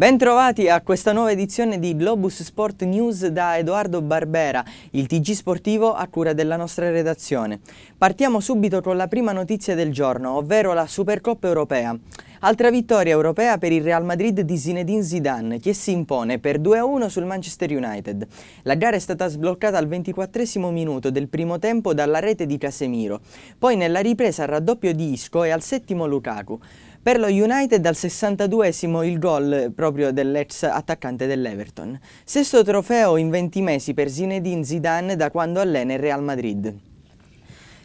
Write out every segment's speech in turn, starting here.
Bentrovati a questa nuova edizione di Globus Sport News da Edoardo Barbera, il TG sportivo a cura della nostra redazione. Partiamo subito con la prima notizia del giorno, ovvero la Supercoppa europea. Altra vittoria europea per il Real Madrid di Zinedine Zidane che si impone per 2-1 sul Manchester United. La gara è stata sbloccata al 24 minuto del primo tempo dalla rete di Casemiro, poi nella ripresa al raddoppio di Isco e al settimo Lukaku. Per lo United al 62esimo il gol proprio dell'ex attaccante dell'Everton. Sesto trofeo in 20 mesi per Zinedine Zidane da quando allena il Real Madrid.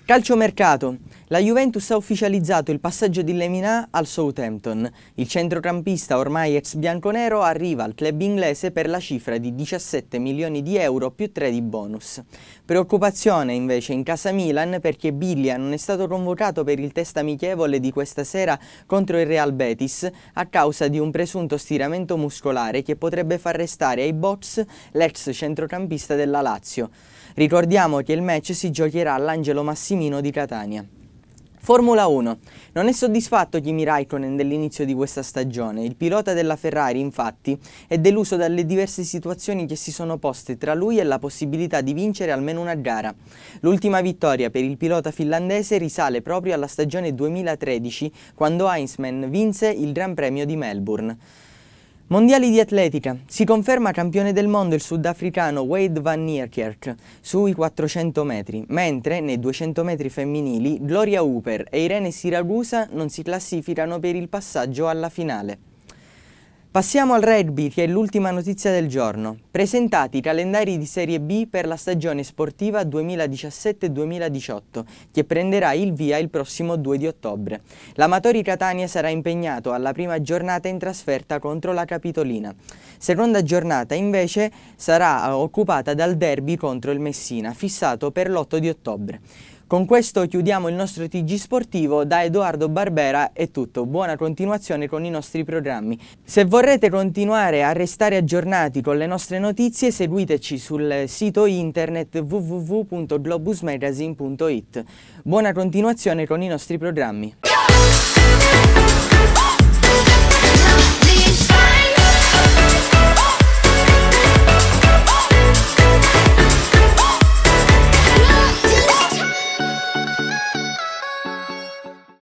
Calciomercato. La Juventus ha ufficializzato il passaggio di Lemina al Southampton. Il centrocampista ormai ex bianconero arriva al club inglese per la cifra di 17 milioni di euro più 3 di bonus. Preoccupazione invece in casa Milan perché Biglia non è stato convocato per il test amichevole di questa sera contro il Real Betis a causa di un presunto stiramento muscolare che potrebbe far restare ai box l'ex centrocampista della Lazio. Ricordiamo che il match si giocherà all'Angelo Massimino di Catania. Formula 1. Non è soddisfatto Kimi Raikkonen dell'inizio di questa stagione. Il pilota della Ferrari, infatti, è deluso dalle diverse situazioni che si sono poste tra lui e la possibilità di vincere almeno una gara. L'ultima vittoria per il pilota finlandese risale proprio alla stagione 2013, quando Heinzmann vinse il Gran Premio di Melbourne. Mondiali di atletica. Si conferma campione del mondo il sudafricano Wade Van Niekerk sui 400 metri, mentre nei 200 metri femminili Gloria Hooper e Irene Siragusa non si classificano per il passaggio alla finale. Passiamo al rugby, che è l'ultima notizia del giorno. Presentati i calendari di Serie B per la stagione sportiva 2017-2018, che prenderà il via il prossimo 2 di ottobre. L'Amatori Catania sarà impegnato alla prima giornata in trasferta contro la Capitolina. Seconda giornata invece sarà occupata dal derby contro il Messina, fissato per l'8 di ottobre. Con questo chiudiamo il nostro TG sportivo, da Edoardo Barbera è tutto, buona continuazione con i nostri programmi. Se vorrete continuare a restare aggiornati con le nostre notizie seguiteci sul sito internet www.globusmagazine.it. Buona continuazione con i nostri programmi.